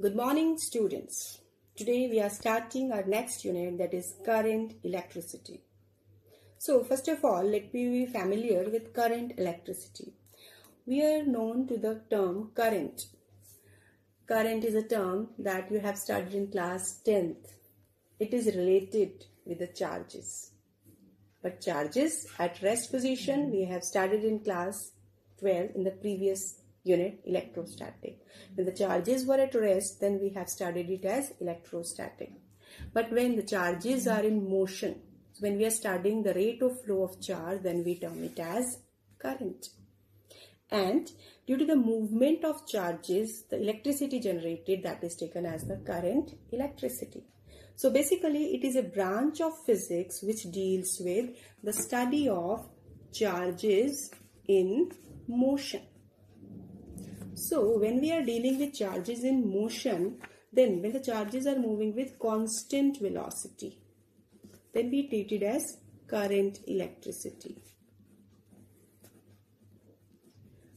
Good morning students. Today we are starting our next unit that is current electricity. So first of all let me be familiar with current electricity. We are known to the term current. Current is a term that you have studied in class 10th. It is related with the charges. But charges at rest position we have studied in class 12 in the previous unit electrostatic. When the charges were at rest, then we have studied it as electrostatic. But when the charges are in motion, so when we are studying the rate of flow of charge, then we term it as current. And due to the movement of charges, the electricity generated that is taken as the current electricity. So basically it is a branch of physics which deals with the study of charges in motion. So when we are dealing with charges in motion, then when the charges are moving with constant velocity, then we treat it as current electricity.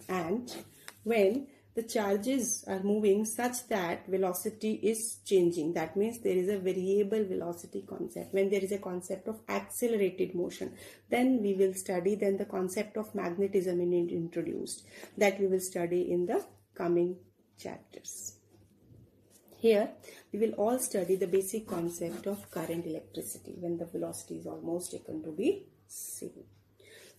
And when the charges are moving such that velocity is changing. That means there is a variable velocity concept. When there is a concept of accelerated motion, then we will study then the concept of magnetism in introduced. That we will study in the coming chapters. Here, we will all study the basic concept of current electricity when the velocity is almost taken to be same.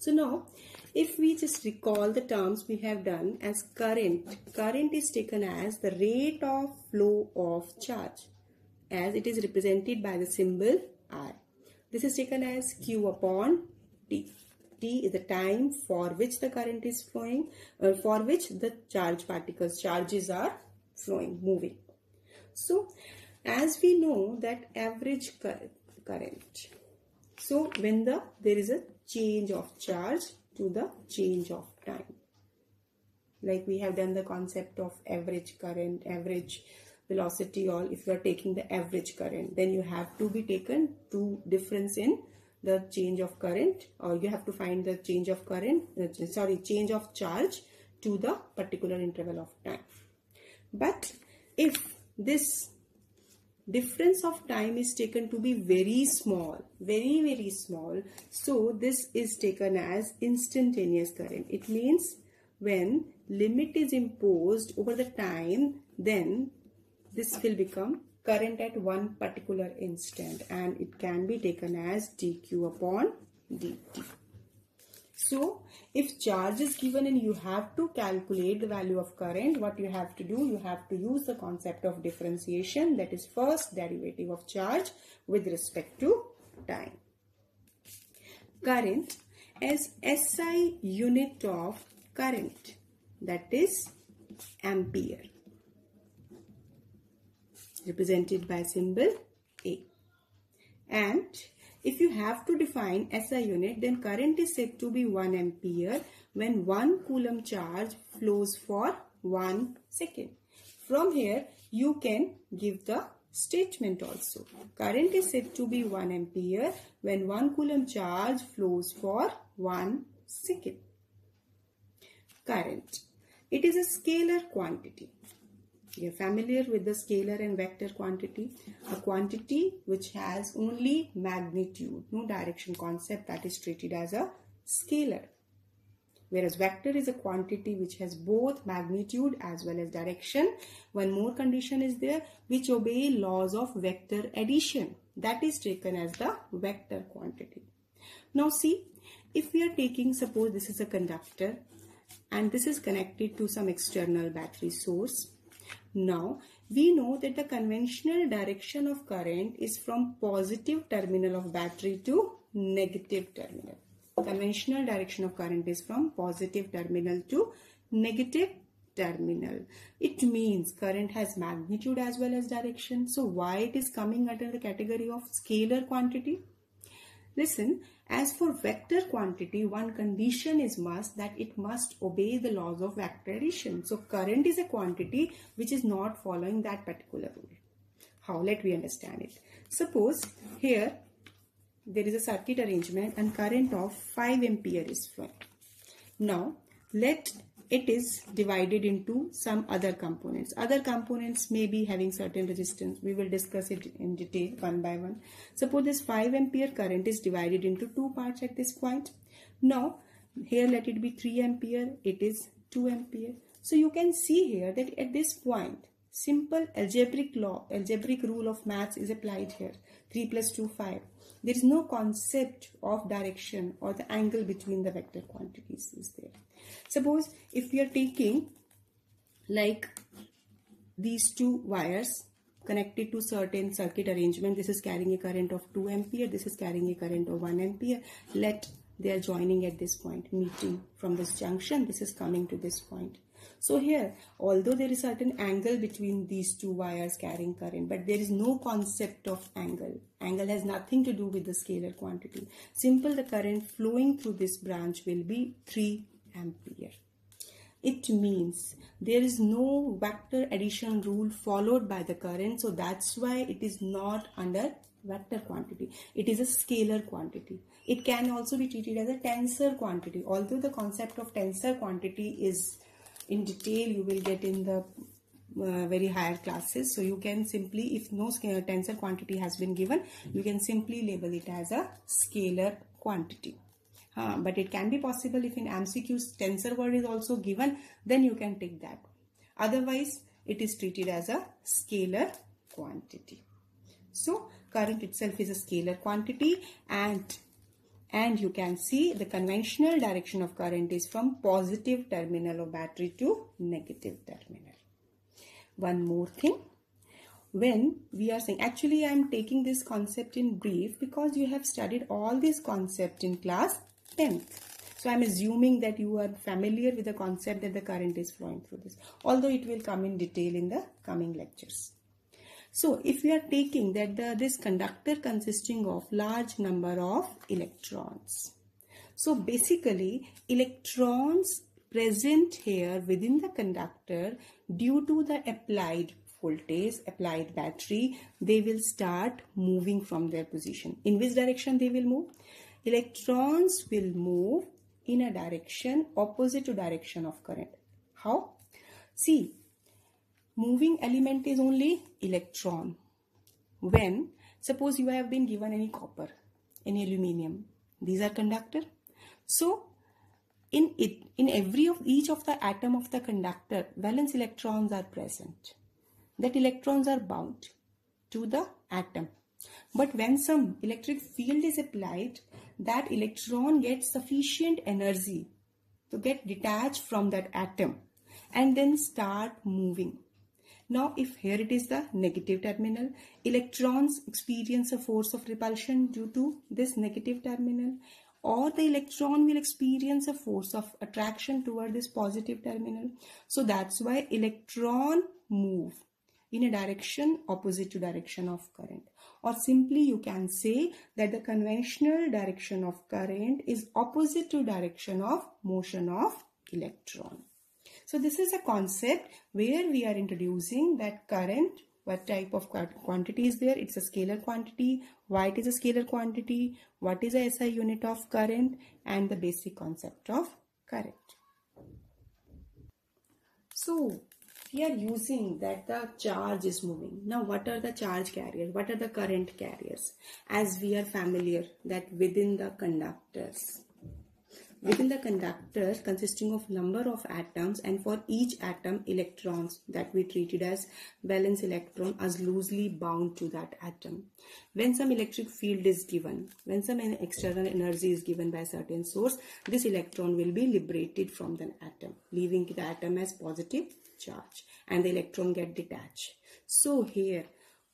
So now, if we just recall the terms we have done as current, current is taken as the rate of flow of charge as it is represented by the symbol I. This is taken as Q upon T. T is the time for which the current is flowing, uh, for which the charge particles, charges are flowing, moving. So, as we know that average current. So, when the there is a change of charge to the change of time. Like we have done the concept of average current, average velocity or if you are taking the average current then you have to be taken to difference in the change of current or you have to find the change of current sorry change of charge to the particular interval of time but if this difference of time is taken to be very small very very small. So this is taken as instantaneous current. It means when limit is imposed over the time then this will become current at one particular instant and it can be taken as dq upon dt so if charge is given and you have to calculate the value of current, what you have to do, you have to use the concept of differentiation that is first derivative of charge with respect to time. Current as SI unit of current that is ampere represented by symbol A and if you have to define SI unit, then current is said to be 1 ampere when 1 coulomb charge flows for 1 second. From here, you can give the statement also. Current is said to be 1 ampere when 1 coulomb charge flows for 1 second. Current. It is a scalar quantity. You're familiar with the scalar and vector quantity. A quantity which has only magnitude, no direction concept that is treated as a scalar. Whereas vector is a quantity which has both magnitude as well as direction. One more condition is there which obey laws of vector addition. That is taken as the vector quantity. Now see, if we are taking, suppose this is a conductor and this is connected to some external battery source now, we know that the conventional direction of current is from positive terminal of battery to negative terminal. Conventional direction of current is from positive terminal to negative terminal. It means current has magnitude as well as direction. So why it is coming under the category of scalar quantity? Listen, as for vector quantity, one condition is must that it must obey the laws of vector addition. So current is a quantity which is not following that particular rule. How? Let we understand it. Suppose here there is a circuit arrangement and current of 5 ampere is flowing. Now let it is divided into some other components. Other components may be having certain resistance. We will discuss it in detail one by one. Suppose this 5 ampere current is divided into two parts at this point. Now, here let it be 3 ampere, it is 2 ampere. So you can see here that at this point, simple algebraic law, algebraic rule of maths is applied here. 3 plus 2, 5. There is no concept of direction or the angle between the vector quantities is there. Suppose if we are taking like these two wires connected to certain circuit arrangement, this is carrying a current of 2 ampere, this is carrying a current of 1 ampere. Let they are joining at this point, meeting from this junction, this is coming to this point. So here, although there is certain angle between these two wires carrying current, but there is no concept of angle. Angle has nothing to do with the scalar quantity. Simple, the current flowing through this branch will be 3 ampere. It means there is no vector addition rule followed by the current. So that's why it is not under vector quantity. It is a scalar quantity. It can also be treated as a tensor quantity. Although the concept of tensor quantity is in detail you will get in the uh, very higher classes. So you can simply, if no tensor quantity has been given, you can simply label it as a scalar quantity. Uh, but it can be possible if in MCQs tensor word is also given, then you can take that. Otherwise, it is treated as a scalar quantity. So, current itself is a scalar quantity and and you can see the conventional direction of current is from positive terminal of battery to negative terminal. One more thing, when we are saying, actually I am taking this concept in brief because you have studied all these concepts in class 10th. So I am assuming that you are familiar with the concept that the current is flowing through this, although it will come in detail in the coming lectures. So if we are taking that the, this conductor consisting of large number of electrons. So basically electrons present here within the conductor due to the applied voltage, applied battery, they will start moving from their position. In which direction they will move? Electrons will move in a direction opposite to direction of current. How? See, moving element is only electron. When suppose you have been given any copper, any aluminium, these are conductor. So in it in every of each of the atom of the conductor, valence electrons are present. That electrons are bound to the atom. But when some electric field is applied, that electron gets sufficient energy to get detached from that atom and then start moving. Now, if here it is the negative terminal, electrons experience a force of repulsion due to this negative terminal or the electron will experience a force of attraction toward this positive terminal. So that's why electron move in a direction opposite to direction of current. Or simply you can say that the conventional direction of current is opposite to direction of motion of electron. So this is a concept where we are introducing that current, what type of quantity is there? It's a scalar quantity. Why it is a scalar quantity? What is a SI unit of current? And the basic concept of current. So we are using that the charge is moving. Now what are the charge carriers? What are the current carriers? As we are familiar that within the conductors within the conductor consisting of number of atoms and for each atom electrons that we treated as valence electron as loosely bound to that atom. When some electric field is given, when some external energy is given by a certain source, this electron will be liberated from the atom, leaving the atom as positive charge and the electron get detached. So here,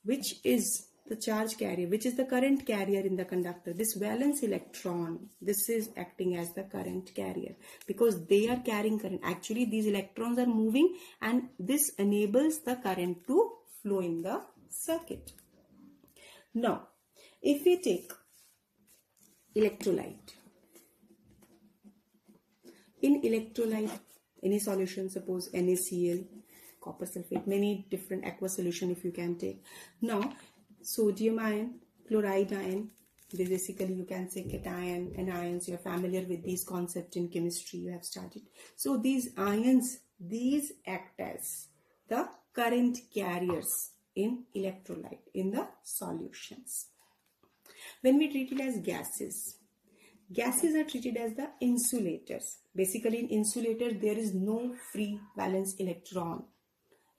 which is the charge carrier, which is the current carrier in the conductor. This valence electron, this is acting as the current carrier because they are carrying current. Actually, these electrons are moving and this enables the current to flow in the circuit. Now, if we take electrolyte, in electrolyte, any solution, suppose NaCl, copper sulfate, many different aqua solution if you can take. Now, sodium ion, chloride ion, basically you can say cation and ions. You're familiar with these concepts in chemistry you have studied. So these ions these act as the current carriers in electrolyte in the solutions. When we treat it as gases gases are treated as the insulators. Basically in insulators there is no free valence electron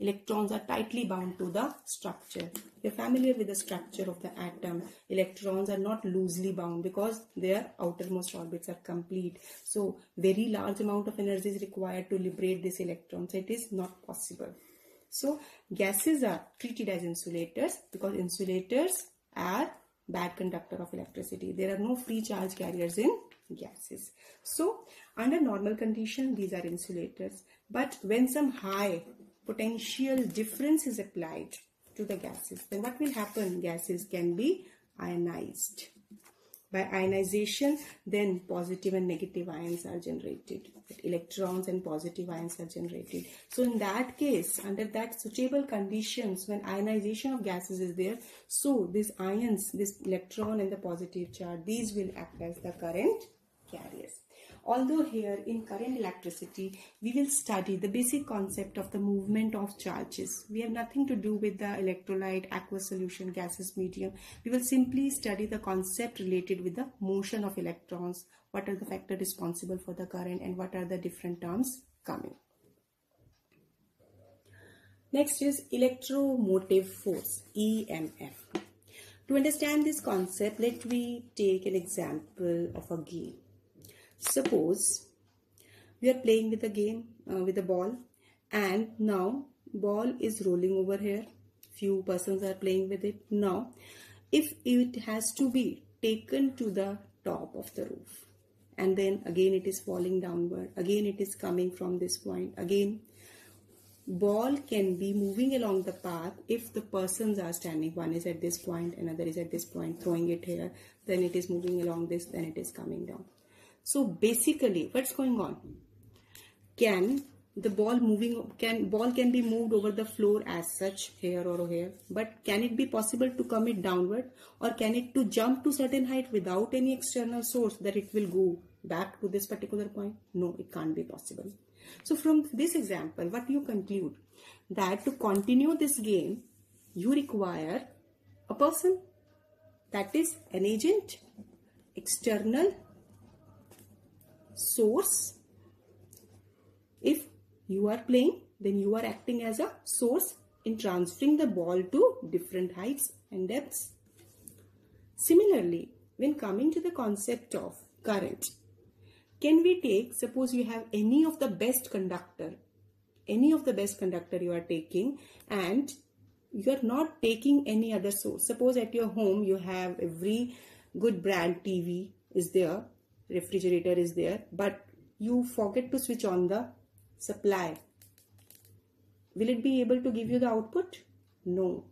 electrons are tightly bound to the structure. You're familiar with the structure of the atom. Electrons are not loosely bound because their outermost orbits are complete. So very large amount of energy is required to liberate these electrons. It is not possible. So gases are treated as insulators because insulators are bad conductor of electricity. There are no free charge carriers in gases. So under normal condition these are insulators. But when some high potential difference is applied to the gases, then what will happen? Gases can be ionized. By ionization, then positive and negative ions are generated. Electrons and positive ions are generated. So in that case, under that suitable conditions, when ionization of gases is there, so these ions, this electron and the positive charge, these will act as the current carriers. Although here in current electricity, we will study the basic concept of the movement of charges. We have nothing to do with the electrolyte, aqueous solution, gases medium. We will simply study the concept related with the motion of electrons, what are the factors responsible for the current and what are the different terms coming. Next is electromotive force, EMF. To understand this concept, let me take an example of a game. Suppose we are playing with a game uh, with a ball and now ball is rolling over here. Few persons are playing with it. Now if it has to be taken to the top of the roof and then again it is falling downward again it is coming from this point again ball can be moving along the path if the persons are standing one is at this point another is at this point throwing it here then it is moving along this then it is coming down so basically what's going on? Can the ball moving can ball can be moved over the floor as such here or here but can it be possible to come it downward? Or can it to jump to certain height without any external source that it will go back to this particular point? No it can't be possible. So from this example what you conclude? That to continue this game you require a person. That is an agent external source. If you are playing, then you are acting as a source in transferring the ball to different heights and depths. Similarly, when coming to the concept of current, can we take, suppose you have any of the best conductor, any of the best conductor you are taking and you are not taking any other source. Suppose at your home you have every good brand TV is there refrigerator is there but you forget to switch on the supply. Will it be able to give you the output? No.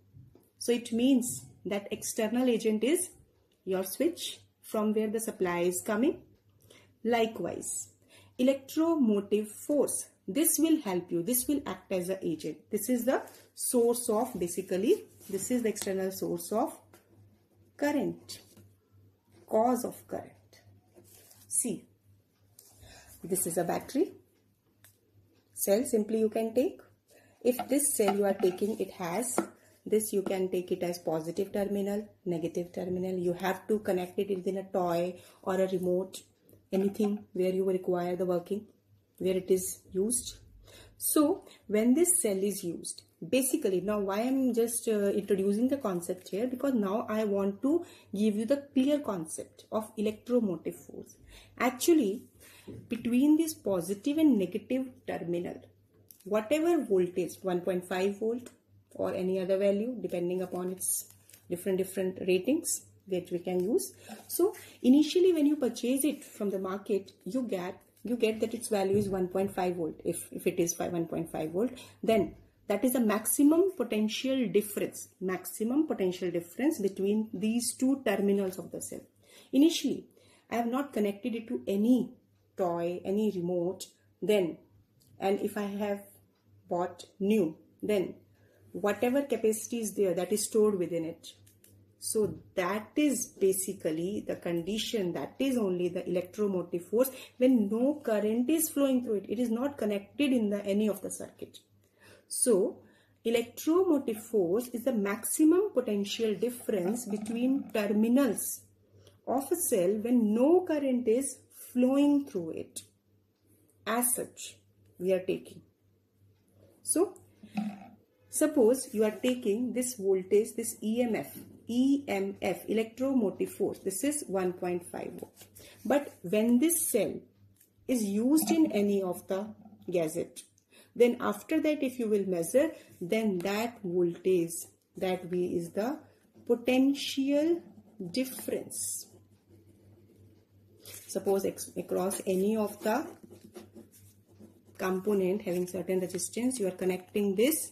So it means that external agent is your switch from where the supply is coming. Likewise electromotive force this will help you. This will act as an agent. This is the source of basically this is the external source of current cause of current See, this is a battery cell simply you can take. If this cell you are taking it has this you can take it as positive terminal, negative terminal. You have to connect it within a toy or a remote, anything where you require the working, where it is used. So when this cell is used, basically now why i'm just uh, introducing the concept here? Because now i want to give you the clear concept of electromotive force. Actually between this positive and negative terminal whatever voltage 1.5 volt or any other value depending upon its different different ratings that we can use. So initially when you purchase it from the market you get you get that its value is 1.5 volt. If if it is 1.5 volt then that is the maximum potential difference maximum potential difference between these two terminals of the cell initially i have not connected it to any toy any remote then and if i have bought new then whatever capacity is there that is stored within it So that is basically the condition that is only the electromotive force when no current is flowing through it. It is not connected in the any of the circuit. So electromotive force is the maximum potential difference between terminals of a cell when no current is flowing through it. As such, we are taking. So, suppose you are taking this voltage, this EMF EMF, electromotive force. This is 1.5 volt. But when this cell is used in any of the gadget, then after that if you will measure, then that voltage, that V is the potential difference. Suppose across any of the component having certain resistance, you are connecting this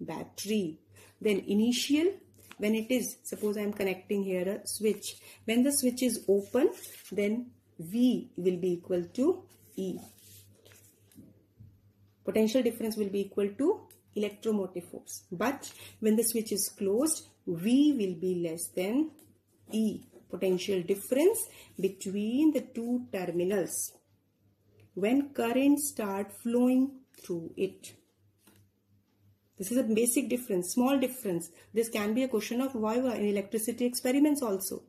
battery. Then initial when it is suppose I am connecting here a switch when the switch is open then V will be equal to E potential difference will be equal to electromotive force but when the switch is closed V will be less than E potential difference between the two terminals when current start flowing through it this is a basic difference, small difference. This can be a question of viva in electricity experiments also.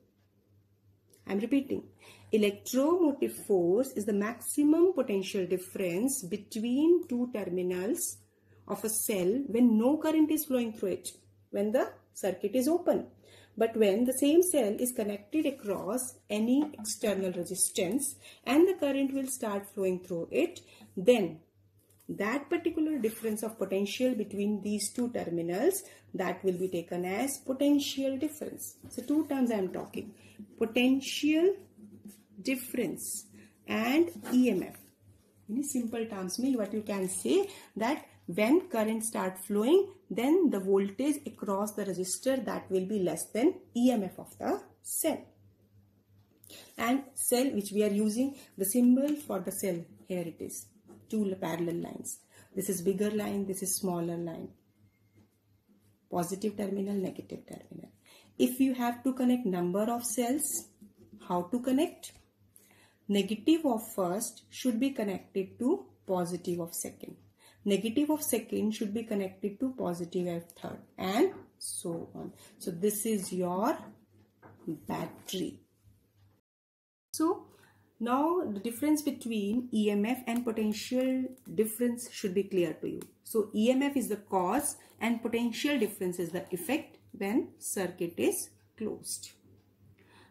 I'm repeating. Electromotive force is the maximum potential difference between two terminals of a cell when no current is flowing through it, when the circuit is open. But when the same cell is connected across any external resistance and the current will start flowing through it, then that particular difference of potential between these two terminals that will be taken as potential difference. So two terms I am talking. Potential difference and EMF. In simple terms what you can say that when current start flowing then the voltage across the resistor that will be less than EMF of the cell. And cell which we are using the symbol for the cell here it is two parallel lines. This is bigger line, this is smaller line. Positive terminal, negative terminal. If you have to connect number of cells, how to connect? Negative of first should be connected to positive of second. Negative of second should be connected to positive of third and so on. So this is your battery. So now the difference between EMF and potential difference should be clear to you. So EMF is the cause and potential difference is the effect when circuit is closed.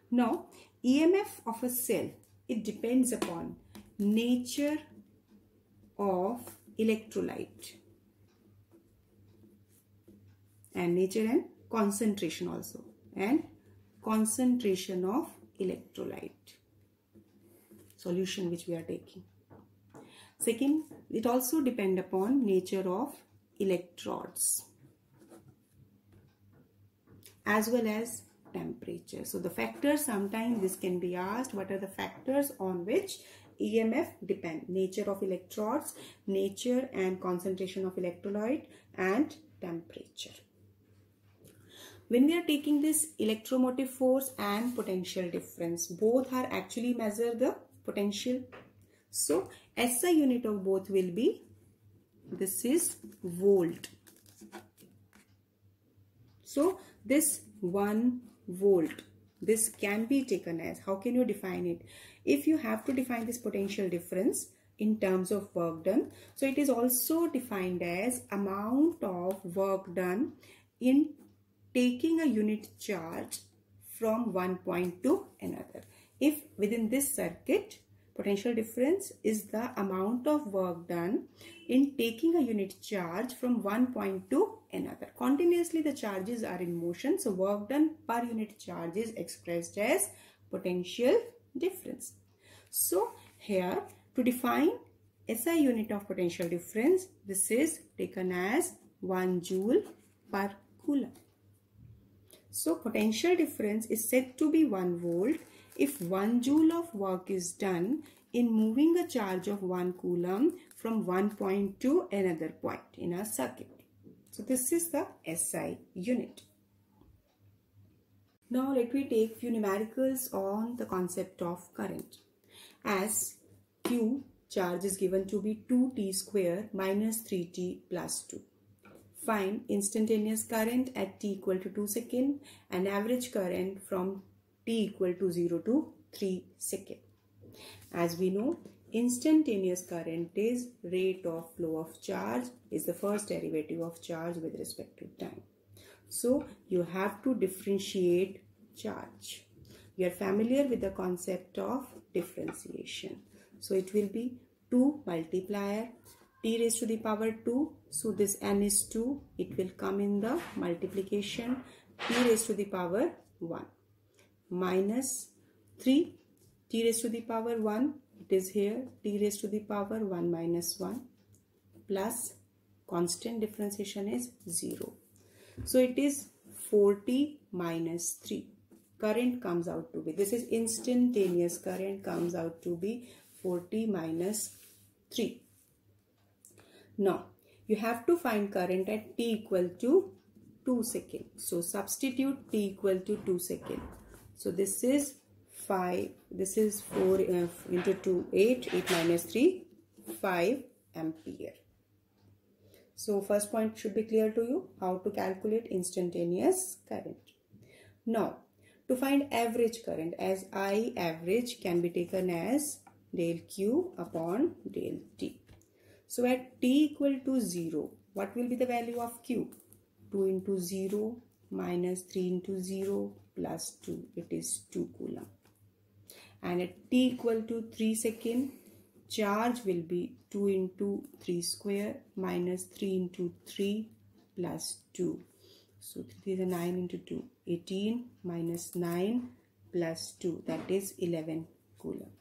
Now EMF of a cell, it depends upon nature of electrolyte and nature and concentration also and concentration of electrolyte solution which we are taking. Second, it also depend upon nature of electrodes as well as temperature. So the factors sometimes this can be asked what are the factors on which EMF depend nature of electrodes, nature and concentration of electrolyte and temperature. When we are taking this electromotive force and potential difference both are actually measure the potential. So SI unit of both will be this is volt. So this 1 volt this can be taken as how can you define it? If you have to define this potential difference in terms of work done so it is also defined as amount of work done in taking a unit charge from one point to another. If within this circuit potential difference is the amount of work done in taking a unit charge from one point to another. Continuously the charges are in motion so work done per unit charge is expressed as potential difference. So here to define SI unit of potential difference this is taken as 1 joule per coulomb. So potential difference is said to be 1 volt if 1 joule of work is done in moving a charge of 1 coulomb from one point to another point in a circuit. So this is the SI unit. Now let me take few numericals on the concept of current. As Q charge is given to be 2t square minus 3t plus 2. Find instantaneous current at t equal to 2 second and average current from t equal to 0 to 3 second. As we know, instantaneous current is rate of flow of charge is the first derivative of charge with respect to time. So you have to differentiate charge. You are familiar with the concept of differentiation. So it will be 2 multiplier t raised to the power 2 so this n is 2 it will come in the multiplication t raised to the power 1 minus 3 t raised to the power 1 it is here t raised to the power 1 minus 1 plus constant differentiation is 0 so it is 40 minus 3 current comes out to be this is instantaneous current comes out to be 40 minus 3 now, you have to find current at t equal to 2 second. So, substitute t equal to 2 second. So, this is 5, this is 4 uh, into 2, 8, 8 minus 3, 5 ampere. So, first point should be clear to you how to calculate instantaneous current. Now, to find average current as I average can be taken as del Q upon del T. So at t equal to 0, what will be the value of q? 2 into 0 minus 3 into 0 plus 2, it is 2 coulomb. And at t equal to 3 second, charge will be 2 into 3 square minus 3 into 3 plus 2. So 3 is a 9 into 2, 18 minus 9 plus 2, that is 11 coulomb.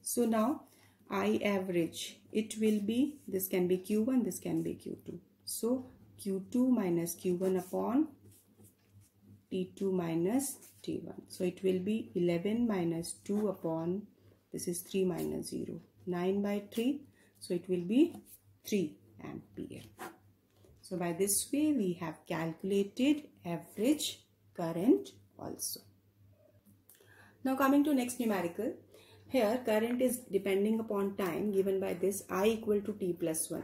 So now I average, it will be, this can be Q1, this can be Q2. So Q2 minus Q1 upon T2 minus T1. So it will be 11 minus 2 upon, this is 3 minus 0, 9 by 3. So it will be 3 ampere. So by this way we have calculated average current also. Now coming to next numerical. Here current is depending upon time given by this I equal to T plus 1.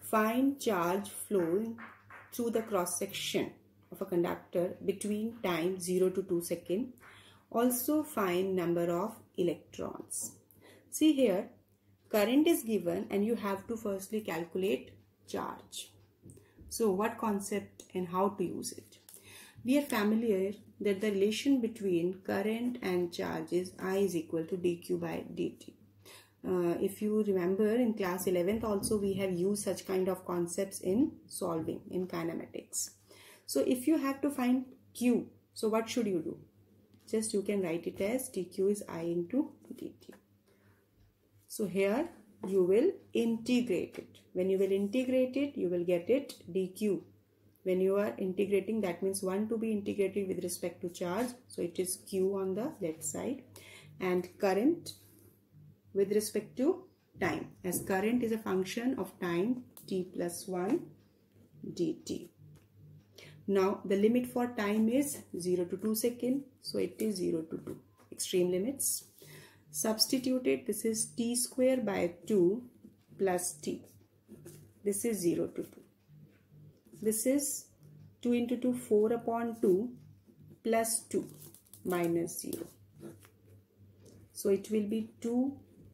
Find charge flowing through the cross section of a conductor between time 0 to 2 second. Also find number of electrons. See here current is given and you have to firstly calculate charge. So what concept and how to use it? We are familiar that the relation between current and charge is I is equal to dq by dt. Uh, if you remember in class 11th also we have used such kind of concepts in solving in kinematics. So if you have to find q, so what should you do? Just you can write it as dq is I into dt. So here you will integrate it. When you will integrate it, you will get it dq when you are integrating that means 1 to be integrated with respect to charge so it is q on the left side and current with respect to time as current is a function of time t plus 1 dt now the limit for time is 0 to 2 second so it is 0 to 2 extreme limits. Substituted this is t square by 2 plus t. This is 0 to 2 this is 2 into 2 4 upon 2 plus 2 minus 0 so it will be 2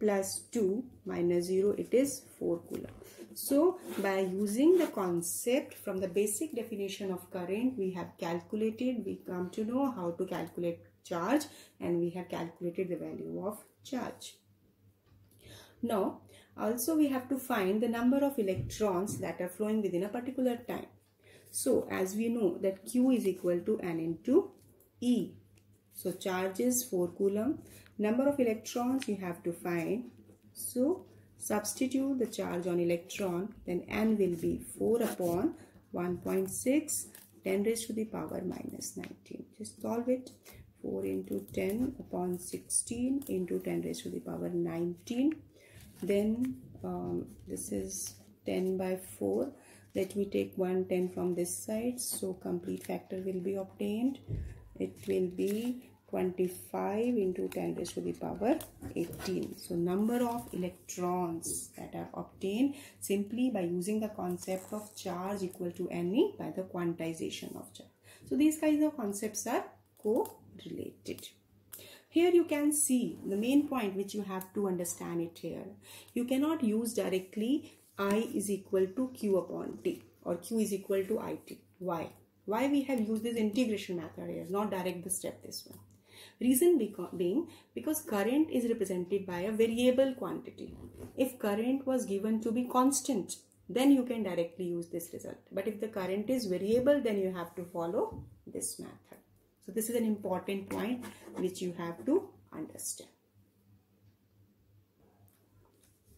plus 2 minus 0 it is 4 coulomb so by using the concept from the basic definition of current we have calculated we come to know how to calculate charge and we have calculated the value of charge now also we have to find the number of electrons that are flowing within a particular time so as we know that Q is equal to N into E. So charge is 4 coulomb. Number of electrons you have to find. So substitute the charge on electron then N will be 4 upon 1.6 10 raised to the power minus 19. Just solve it. 4 into 10 upon 16 into 10 raised to the power 19. Then um, this is 10 by 4 let me take 110 from this side so complete factor will be obtained it will be 25 into 10 raised to the power 18 so number of electrons that are obtained simply by using the concept of charge equal to ne by the quantization of charge so these kinds of concepts are co-related here you can see the main point which you have to understand it here. You cannot use directly I is equal to Q upon T or Q is equal to IT. Why? Why we have used this integration method here, not direct the step this one. Reason being because current is represented by a variable quantity. If current was given to be constant, then you can directly use this result. But if the current is variable, then you have to follow this method. So this is an important point which you have to understand.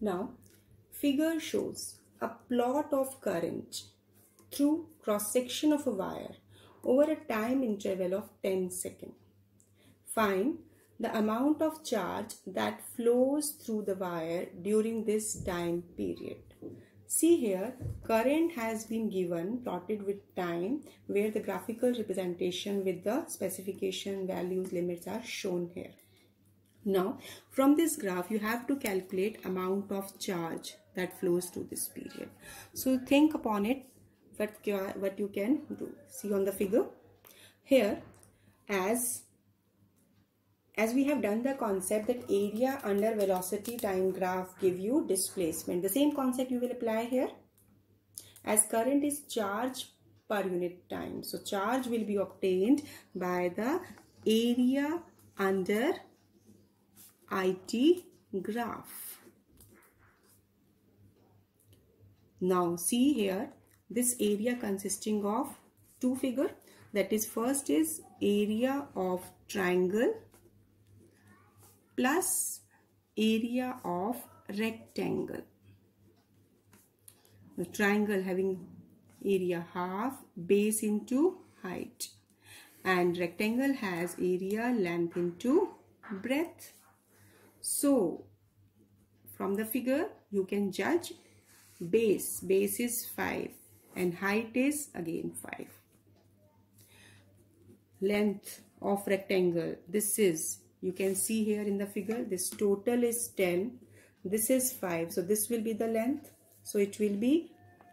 Now, figure shows a plot of current through cross section of a wire over a time interval of 10 seconds. Find the amount of charge that flows through the wire during this time period. See here, current has been given plotted with time where the graphical representation with the specification values limits are shown here. Now, from this graph, you have to calculate amount of charge that flows through this period. So, think upon it, what, what you can do. See on the figure. Here, as as we have done the concept that area under velocity time graph give you displacement. The same concept you will apply here as current is charge per unit time. So charge will be obtained by the area under IT graph. Now see here this area consisting of two figure that is first is area of triangle plus area of rectangle. The triangle having area half base into height and rectangle has area length into breadth. So from the figure you can judge base, base is 5 and height is again 5. Length of rectangle this is you can see here in the figure this total is 10 this is 5 so this will be the length. So it will be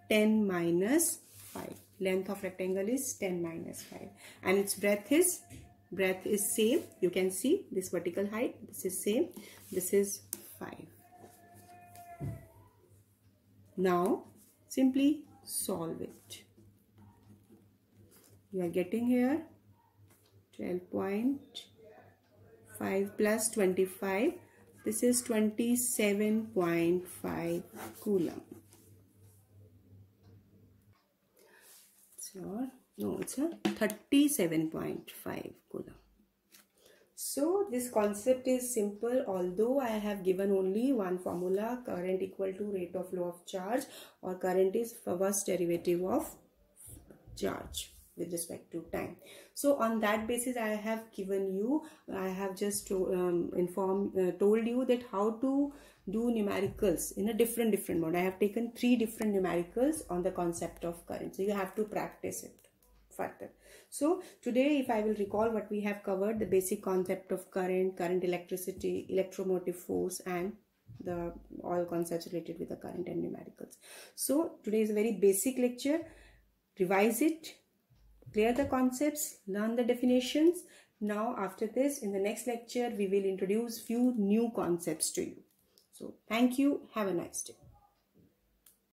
10 minus 5 length of rectangle is 10 minus 5 and its breadth is breadth is same. You can see this vertical height this is same. This is 5 now simply solve it. You are getting here 12 point 5 plus 25 this is 27.5 coulomb. So no it's a 37.5 coulomb. So this concept is simple. Although I have given only one formula current equal to rate of flow of charge or current is first derivative of charge with respect to time. So on that basis i have given you i have just to, um, informed uh, told you that how to do numericals in a different different mode. I have taken three different numericals on the concept of current. So you have to practice it further. So today if i will recall what we have covered the basic concept of current current electricity electromotive force and the all concepts related with the current and numericals. So today is a very basic lecture. Revise it Clear the concepts, learn the definitions. Now after this, in the next lecture, we will introduce few new concepts to you. So thank you. Have a nice day.